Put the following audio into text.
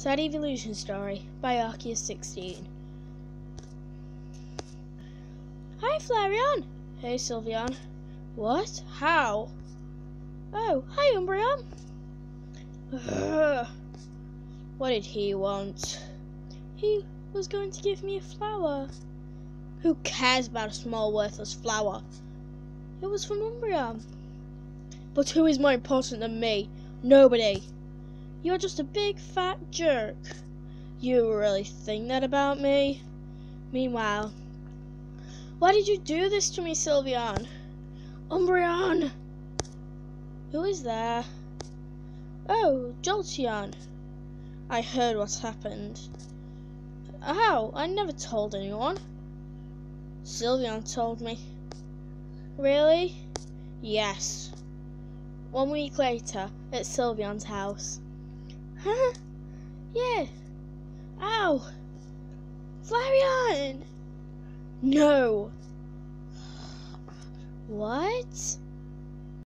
Sad Eeveelution Story by Arceus16. Hi, Flareon. Hey, Sylveon. What? How? Oh, hi, Umbreon. What did he want? He was going to give me a flower. Who cares about a small, worthless flower? It was from Umbreon. But who is more important than me? Nobody. You're just a big fat jerk. You really think that about me? Meanwhile, why did you do this to me, Sylveon? Umbreon! Who is there? Oh, Jolteon. I heard what's happened. How? I never told anyone. Sylveon told me. Really? Yes. One week later, at Sylveon's house. Huh? Yeah. Ow! Flareon! No! What?